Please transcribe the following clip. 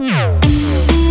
嗯